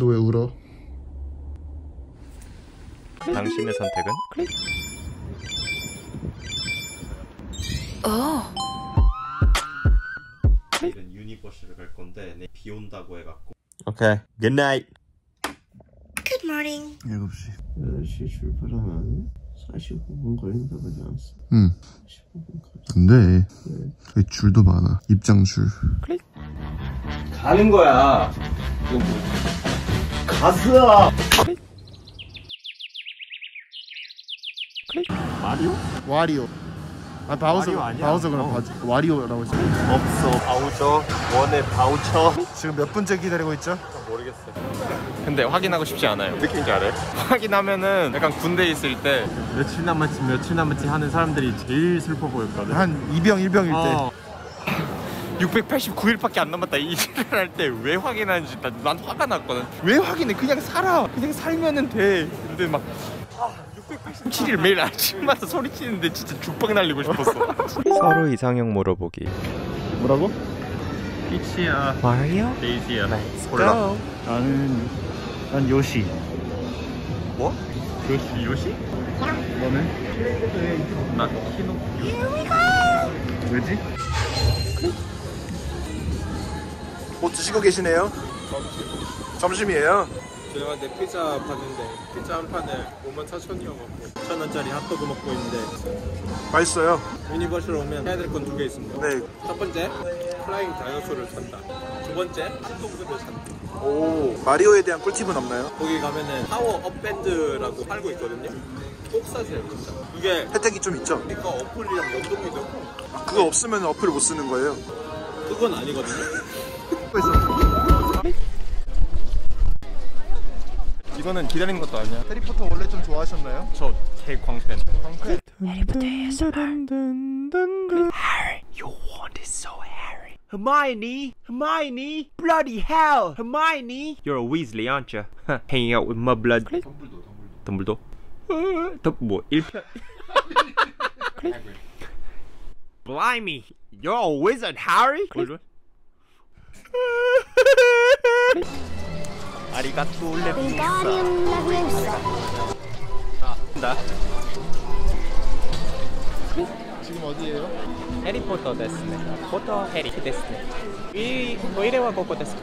너 왜 울어? 당신의 선택은 클릭. 내일은 유니버스를 갈 건데 내 비 온다고 해갖고. 오케이. Good night. Good morning. 7시 8시 출발하면 45분 걸린다 그러지 않았어? 응 15분까지. 안돼 여기 줄도 많아 입장 줄 가는 거야. 가스야. 마리오? 와리오 아 바우저 아니야? 바우저 그럼 어. 바우저, 와리오라고 했어 없어. 바우처. 원의 바우처. 지금 몇 분째 기다리고 있죠? 모르겠어요. 근데 확인하고 싶지 않아요. 느낌인지 알아요? 확인하면은 약간 군대 에 있을 때 며칠 남았지 며칠 남았지 하는 사람들이 제일 슬퍼 보였거든. 한 2병 1병일 때 어. 689일밖에 안 남았다. 이 일을 할 때 왜 확인하는지 난, 난 화가 났거든. 왜 확인해? 그냥 살아. 그냥 살면은 돼. 근데 막 687일 매일 아침마다 소리치는데 진짜 죽방 날리고 싶었어. 서로 이상형 물어보기. 뭐라고? 피치야. 마리오 데이지야. 골라. 나는 난 요시. 뭐? 요시 요시? 너는? 나 키노. 왜지? 뭐 드시고 계시네요? 점심 이에요? 제가 내 피자 봤는데 피자 한 판에 5만 4천이어 먹고 천 원짜리 핫도그 먹고 있는데 맛있어요 유니버셜 오면 해야 될 건 두 개 있습니다. 네 첫 번째 Flying Dinosaur를 산다. 두 번째 핫도그를 산다. 오 마리오에 대한 꿀팁은 없나요? 거기 가면은 Power Up Band라고 팔고 있거든요. 꼭 사세요 진짜. 그게 혜택이 좀 있죠? 그러니까 어플이랑 연동이 되고 그거 없으면 어플을 못 쓰는 거예요 그건 아니거든요. 이거는 기다리는 것도 아니야 해리포터 원래 좀 좋아하셨나요? 저개 광팬 Hermione, Hermione, bloody hell, Hermione. You're a Weasley, aren't you? Hanging out with my blood. 덤블도. 덤블도. 뭐 1편. Blimey, you're a wizard, Harry. 아리가또 Wingardium Leviosa. 나 지금 어디에요? 해리포터 데스네. 포터 해리 데스네. 이 トイレはここです.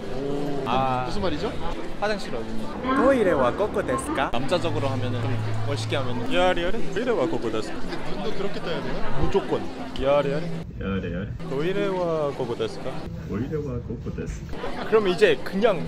아 무슨 말이죠? 화장실 어디니? トイレはここですか? 남자적으로 하면은 좀 멋있게 하면은 やりやり トイレはここです 눈도 그렇게 떠야 돼요? 무조건 やりやり やりやり トイレはここですか トイレはここです 그럼 이제 그냥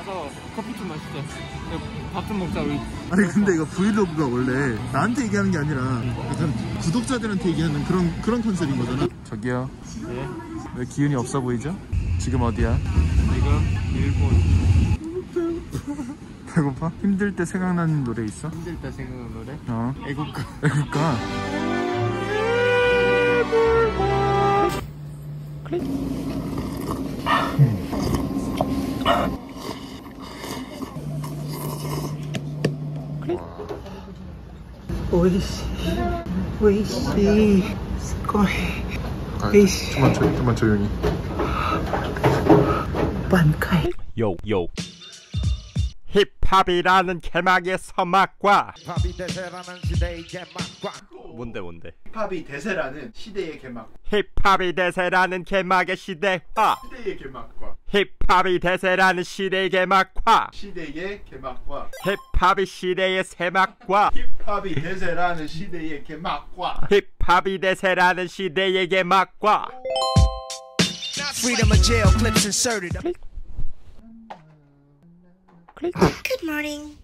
가서 커피 좀 마시자. 밥 좀 먹자 우리. 아니 근데 이거 브이로그가 원래 나한테 얘기하는 게 아니라 약간 구독자들한테 얘기하는 그런 그런 컨셉인 거잖아 저기요 네. 왜 기운이 없어 보이죠? 지금 어디야? 지금 일본 배고파? 힘들 때 생각나는 노래 있어? 힘들 때 생각나는 노래. 어 애국가. 애국가 오이시. 오이시. 스코이. 아, 좀만 조용히 좀만 조용히 반카이. 요, 요. 힙합이라는 개막의 서막과 뭔데 뭔데 힙합이 대세라는 시대의 개막 힙합이 대세라는 개막의 시대화 시대의 개막과 힙합이 대세라는 시대의 개막화 시대의 개막과 힙합이 시대의 세막과 힙합이 대세라는 시대의 개막과 힙합이 대세라는 시대의 개막과 Freedom of jail clips inserted. Good morning.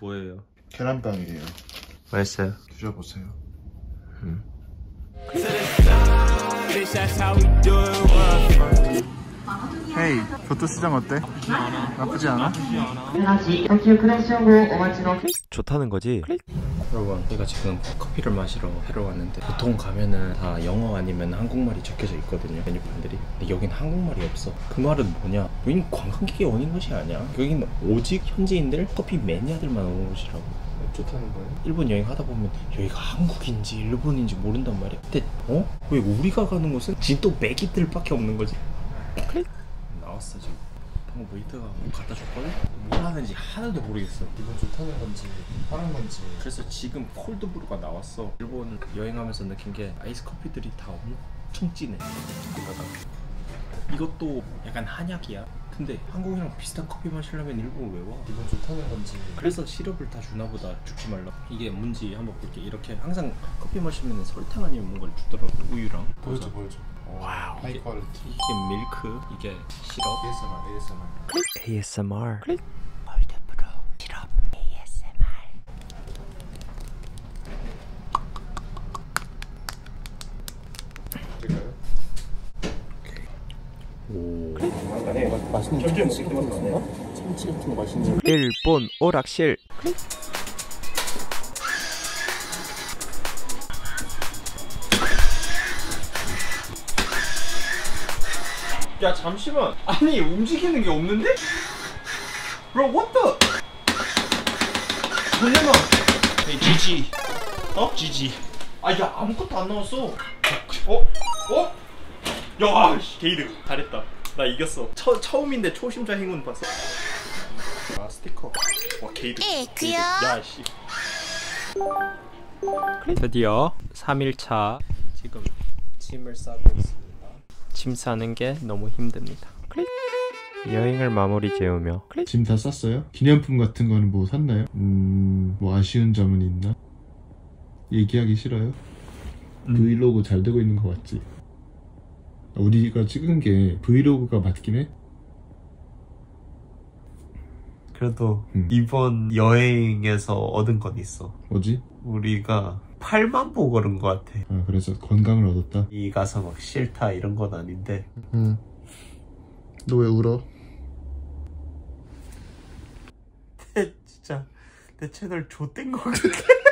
뭐예요? 계란빵이래요. 맛있어요. 드셔보세요. Bitch, 헤이 교토시장 어때? 나쁘지 않아? 나쁘지 않아? 좋다는 거지 여러분 제가 지금 커피를 마시러 해러 왔는데 보통 가면은 다 영어 아니면 한국말이 적혀져 있거든요 메뉴판들이 근데 여긴 한국말이 없어 그 말은 뭐냐 여긴 관광객이 오는 것이 아니야 여긴 오직 현지인들 커피 매니아들만 오는 곳이라고 좋다는 거예요? 일본 여행 하다 보면 여기가 한국인지 일본인지 모른단 말이야 근데 어? 왜 우리가 가는 곳은 진또배기들밖에 없는 거지 클릭? 나왔어 지금. 방금 웨이터가 뭐 갖다 줬거든? 뭘 하는지 하나도 모르겠어. 이건 좋다는 건지 하는 건지. 그래서 지금 콜드브루가 나왔어. 일본 여행하면서 느낀 게 아이스 커피들이 다 엄청 진해. 이것도 약간 한약이야. 근데 한국이랑 비슷한 커피 마시려면 일본 왜 와? 이건 좋다는 건지. 그래서 시럽을 다 주나 보다. 죽지 말라. 이게 뭔지 한번 볼게. 이렇게 항상 커피 마시면 설탕 아니면 뭔가를 주더라고 우유랑. 보여줘 보여줘 와우. 이게, 이게 밀크? 이게 시럽? ASMR. 오. 맛있는 참치 같은 거 있나요? 참치 같은 거 맛있는 일본 오락실. 야 잠시만. 아니 움직이는 게 없는데? Bro what the? hey, GG 어? GG 아야 아무것도 안 나왔어. 어? 어? 야 씨, 개이득 잘했다. 나 이겼어. 처, 처음인데 초심자 행운 봤어. 아 스티커. 와 개이득이고요. 야씨. 드디어 3일차 지금 짐을 싸고 있습 싸는 게 너무 힘듭니다. 여행을 마무리 지으며 짐 다 쌌어요? 기념품 같은 거는 뭐 샀나요? 음... 뭐 아쉬운 점은 있나? 얘기하기 싫어요? 브이로그 잘 되고 있는 거 맞지? 우리가 찍은 게 브이로그가 맞긴 해? 그래도 음. 이번 여행에서 얻은 건 있어. 뭐지? 우리가 8만 보 걸은 것 같아. 아 그래서 건강을 얻었다? 이 가서 막 싫다 이런 건 아닌데 응. 너 왜 울어? 진짜 내 채널 좆된 것 같아.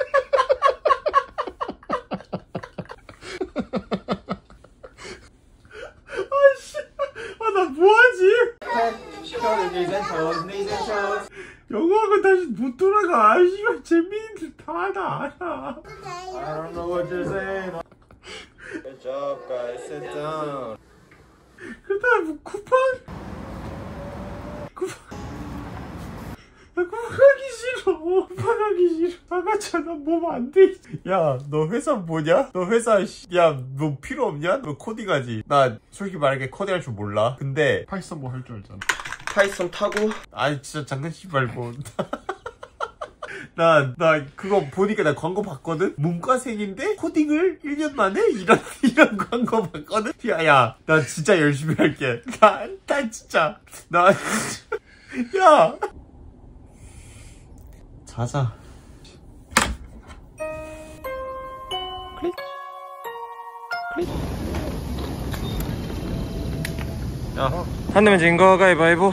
아씨, 아나 뭐하지? 영화가 다시 못 돌아가. 아씨발 재미있는 듯다 알아. I don't know what you're saying Job guys sit down. 그러다 뭐 쿠팡? 쿠팡? 나 쿠팡 하기 싫어. 쿠팡 하기 싫어. 나가잖아. 몸 안돼. 야 너 회사 뭐냐? 너 회사 야 너 필요 없냐? 너 코딩하지. 나 솔직히 말하게 코딩할 줄 몰라. 근데 Python 뭐 할 줄 알잖아. Python 타고? 아니 진짜 장난치지 말고 나, 나 그거 보니까 나 광고 봤거든? 문과생인데 코딩을 1년 만에 이런, 이런 광고 봤거든? 야, 야, 나 진짜 열심히 할게. 나, 나 진짜, 나, 야! 자자. 한 대면 진거 가위바위보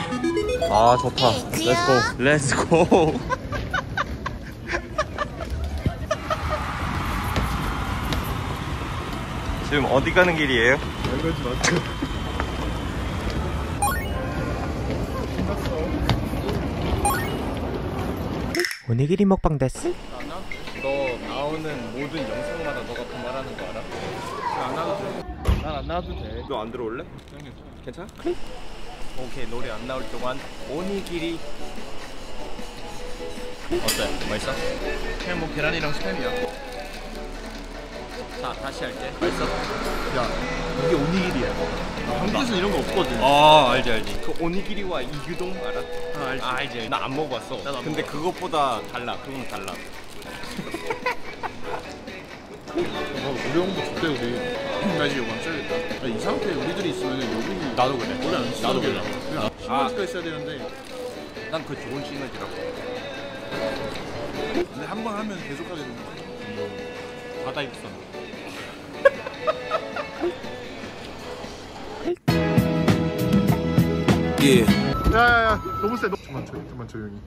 아 좋다 에이크요. 렛츠고 지금 어디 가는 길이에요? 오니기리 먹방 데스? 너 나오는 모든 영상마다 너가 그 말하는 거 알아? 안 나와도 돼. 난안 나와도 돼. 너 안 들어올래? 괜찮아? 오케이 노래 안 나올 동안 오니기리 어때? 맛있어? 그냥 뭐 계란이랑 스팸이야. 자 다시 할게. 맛있어? 야 이게 오니길이야 한국에서 이런 거 없거든 아 알지 알지. 그 오니기리와 이규동 알아? 아 알지. 아, 알지. 나안 먹어봤어. 근데 그것보다 달라. 그건 달라. 우리 형도 좋대 우리 나 이제 요강 써야겠다 아니, 이 상태에 우리들이 있으면 여기 나도 그래. 원래 안 쓰는 나도 게 그래. 그냥 시너지가 있어야 되는데 난 그 좋은 시너지라고. 근데 한 번 하면 계속 하게 되는 거야 바다 입선. 예. 야야야 너무 세. 너- 좀만 조용, 좀만 조용히.